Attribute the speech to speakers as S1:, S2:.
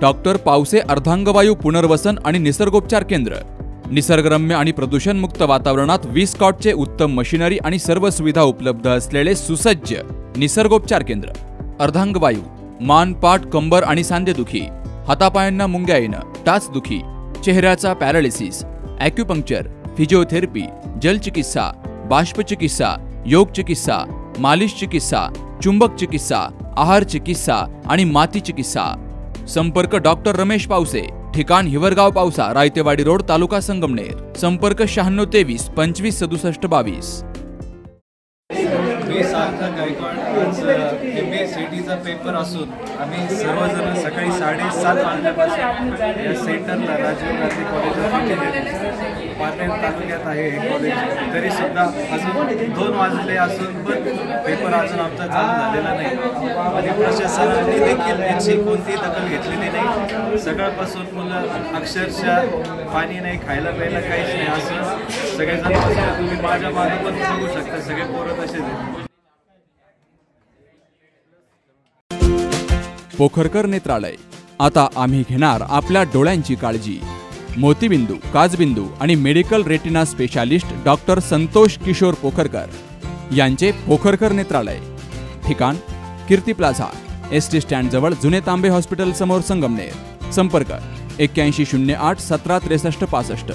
S1: Doctor Pawase अर्धांगवायू पुनर्वसन आणि निसर्गोपचार केंद्र. निसर्गरम्य आणि प्रदूषणमुक्त वातावरणात वीस कॉटचे उत्तम मशिनरी आणि सर्व सुविधा उपलब्ध असलेले सुसज्ज निसर्गोपचार केंद्र. अर्धांगवायू मान पाठ कंबर आणि सांधेदुखी हातापायांना मुंग्या येणं टाचदुखी चेहऱ्याचा पॅरालिसिस ॲक्युपंक्चर फिजिओथेरपी जलचिकित्सा बाष्पचिकित्सा योग चिकित्सा मालिश चिकित्सा चुंबक चिकित्सा आहार चिकित्सा आणि माती चिकित्सा. संपर्क डॉक्टर रमेश पावसे ठिकाण हिवरगाव पावसा रायतेवाडी रोड तालुका संगमनेर. संपर्क शहाण्णव तेवीस पंचवीस सदुसष्ट बावीस.
S2: मी सार्थक गायकवाड आज एम ए सी टीचा पेपर असून आम्ही सर्वजण सकाळी साडेसात वाजल्यापासून या सेंटरला Rajiv Gandhi college of engineering Patan तालुक्यात आहे हे कॉलेज तरीसुद्धा अजून दोन वाजले असून पण पेपर अजून आमचा चालू झालेला नाही. आणि प्रशासनाने देखील याची कोणतीही दखल घेतलेली नाही. सकाळपासून मुलं अक्षरशः पाणी नाही खायला प्यायला काहीच नाही असं सगळेजण तुम्ही माझ्या मागे पण बघू शकता सगळे पोरं तसेच आहेत.
S1: पोखरकर नेत्रालय. आता आम्ही घेणार आपल्या डोळ्यांची काळजी. मोतीबिंदू काजबिंदू आणि medical retina specialist doctor Santosh Kishor Pokharkar यांचे पोखरकर नेत्रालय. ठिकाण कीर्ती प्लाझा एस टी स्टँडजवळ जुने तांबे हॉस्पिटल समोर संगमनेर. संपर्क एक्क्याऐंशी शून्य आठ सतरा त्रेसष्ट पासष्ट.